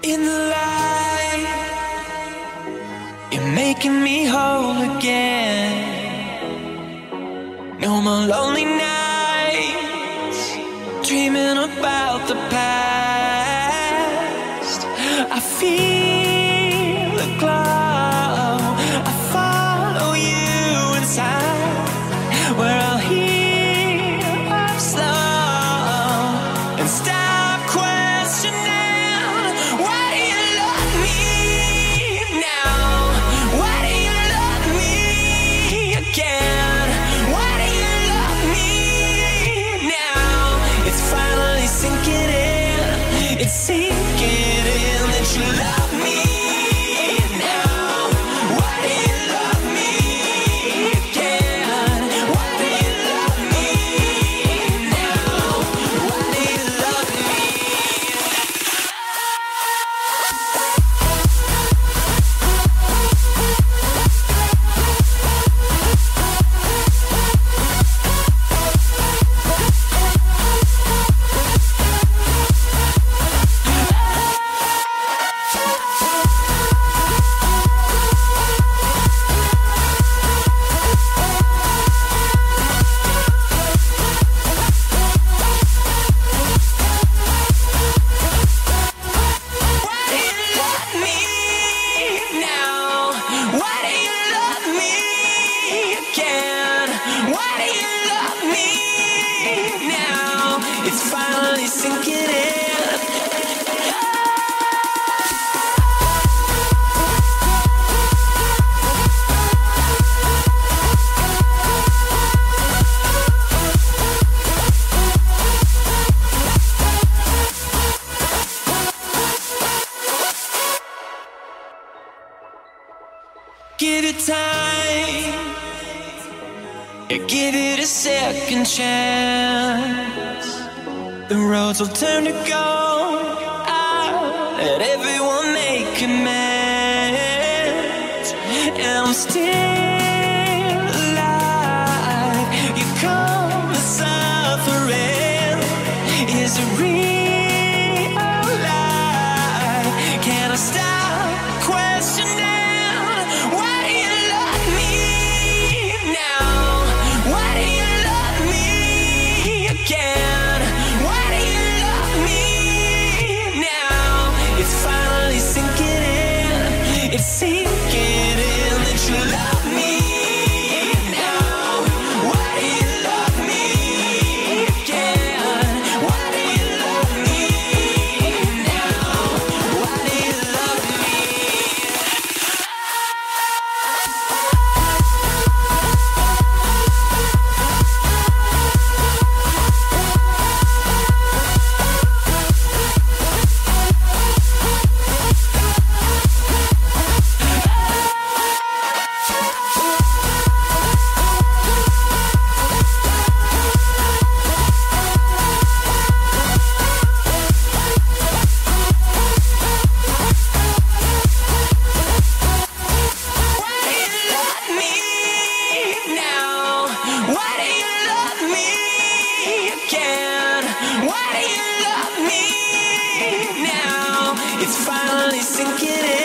In the light, you're making me whole again. No more lonely nights, dreaming about the past. I feel. Give it time. Give it a second chance. The roads will turn to gold. Let everyone make amends, and I'm still. It's finally sinking in.